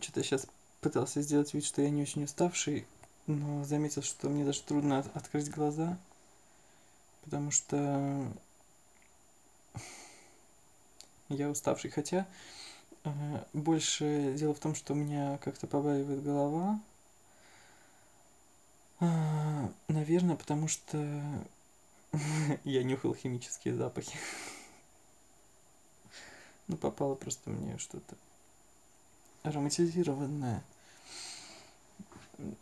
что-то сейчас пытался сделать вид, что я не очень уставший, но заметил, что мне даже трудно от- открыть глаза, потому что я уставший. Хотя э, больше дело в том, что у меня как-то побаливает голова. А, наверное, потому что я нюхал химические запахи. Ну, попало просто мне что-то ароматизированное.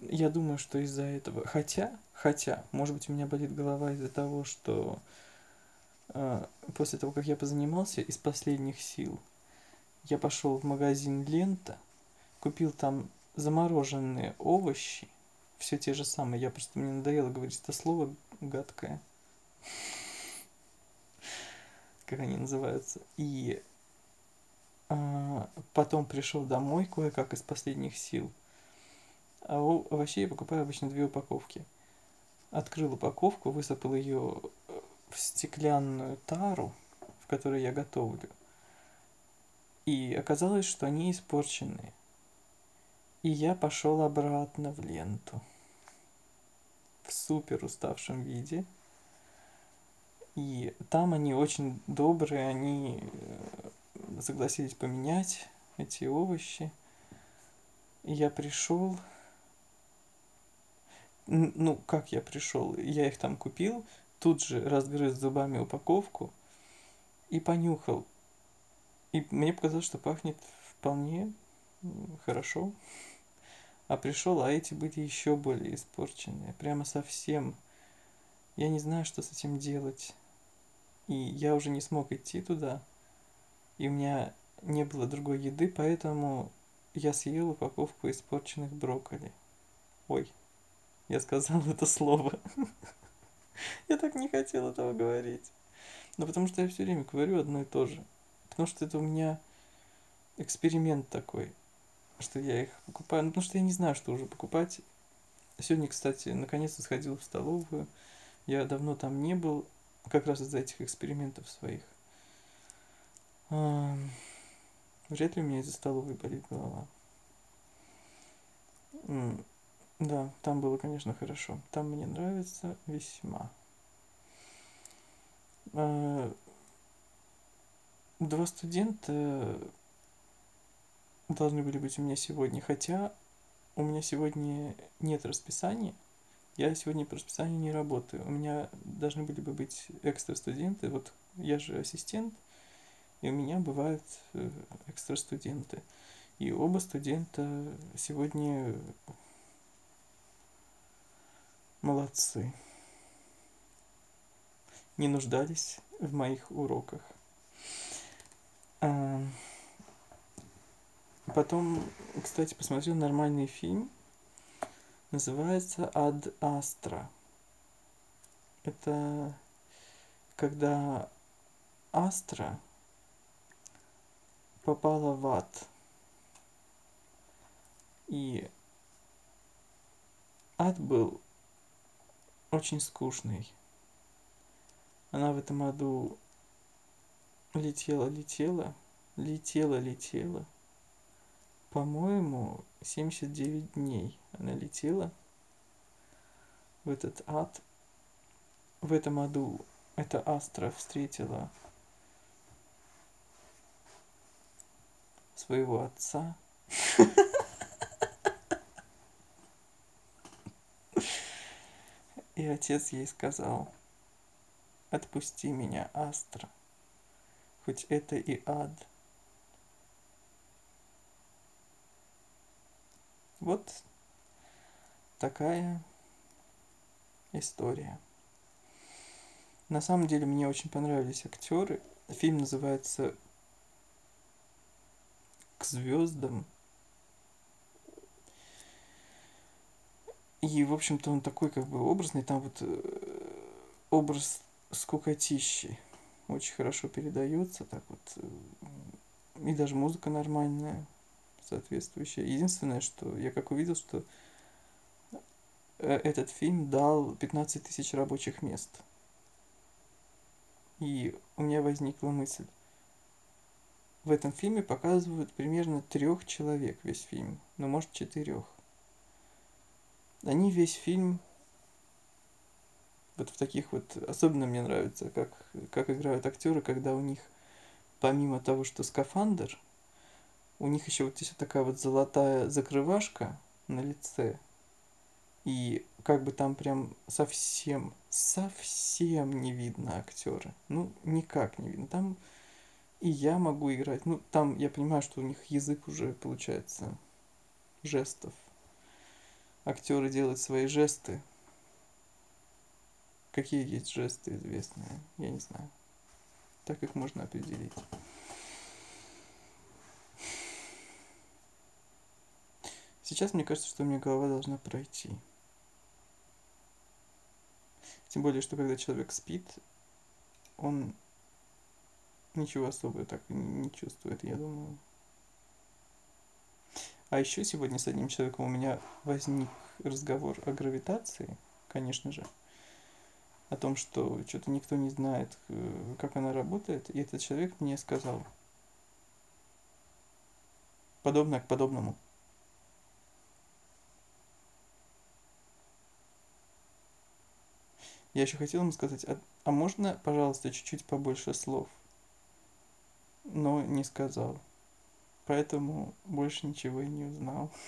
Я думаю, что из-за этого. Хотя, хотя, может быть, у меня болит голова из-за того, что э, после того, как я позанимался из последних сил, я пошел в магазин Лента, купил там замороженные овощи, все те же самые. Я просто мне надоело говорить это слово гадкое. Как они называются. И потом пришел домой кое-как из последних сил. А овощей я покупаю обычно две упаковки. Открыл упаковку, высыпал ее в стеклянную тару, в которой я готовлю. И оказалось, что они испорченные. И я пошел обратно в ленту. В супер уставшем виде. И там они очень добрые, они э, согласились поменять эти овощи. И я пришел. Ну, как я пришел? Я их там купил, тут же разгрыз зубами упаковку и понюхал. И мне показалось, что пахнет вполне хорошо. А пришел, а эти были еще более испорченные. Прямо совсем. Я не знаю, что с этим делать. И я уже не смог идти туда. И у меня не было другой еды, поэтому я съел упаковку испорченных брокколи. Ой, я сказал это слово. Я так не хотел этого говорить. Но потому что я все время говорю одно и то же. Потому что это у меня эксперимент такой, что я их покупаю. Ну, потому что я не знаю, что уже покупать. Сегодня, кстати, наконец-то сходил в столовую. Я давно там не был, как раз из-за этих экспериментов своих. Вряд ли у меня из-за столовой болит голова. Да, там было, конечно, хорошо. Там мне нравится весьма. А, Два студента должны были быть у меня сегодня, хотя у меня сегодня нет расписания. Я сегодня по расписанию не работаю. У меня должны были бы быть экстра студенты. Вот я же ассистент, и у меня бывают э, экстра студенты. И оба студента сегодня молодцы. Не нуждались в моих уроках. А, Потом, кстати, посмотрел нормальный фильм. Называется Ад Астра. Это когда Астра попала в ад. И ад был очень скучный. Она в этом аду летела, летела, летела, летела. По-моему, 79 дней она летела в этот ад. В этом аду эта Астра встретила своего отца. И отец ей сказал, отпусти меня, Астра, хоть это и ад. Вот такая история. На самом деле мне очень понравились актеры. Фильм называется звездам. И, в общем-то, он такой как бы образный. Там вот э, образ скукотищи очень хорошо передается. Так вот. э, И даже музыка нормальная, соответствующая. Единственное, что я как увидел, что э, этот фильм дал 15 тысяч рабочих мест. И у меня возникла мысль, в этом фильме показывают примерно трех человек весь фильм, ну может четырех. Они весь фильм вот в таких вот особенно мне нравится, как, как играют актеры, когда у них помимо того, что скафандр, у них еще вот здесь вот такая вот золотая закрывашка на лице. И как бы там прям совсем, совсем не видно актера. Ну, никак не видно. Там и я могу играть. Ну, там я понимаю, что у них язык уже получается жестов. Актеры делают свои жесты. Какие есть жесты известные? Я не знаю. Так их можно определить. Сейчас мне кажется, что у меня голова должна пройти. Тем более, что когда человек спит, он ничего особого так не чувствует, я думаю. А еще сегодня с одним человеком у меня возник разговор о гравитации, конечно же, о том, что что-то никто не знает, э, как она работает, и этот человек мне сказал подобное к подобному. Я еще хотел ему сказать, а, а можно, пожалуйста, чуть-чуть побольше слов? Но не сказал. Поэтому больше ничего и не узнал.